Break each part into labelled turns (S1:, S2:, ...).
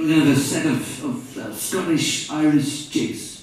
S1: another set of, of uh, Scottish Irish jigs.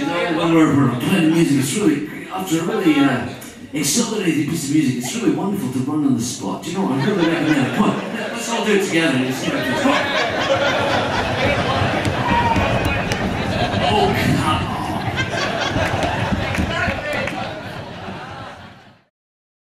S1: You know, when we're, we're playing music, it's really, after a really uh, accelerated piece of music, it's really wonderful to run on the spot. Do You know, I really recommend it. Come on, let's all do it together.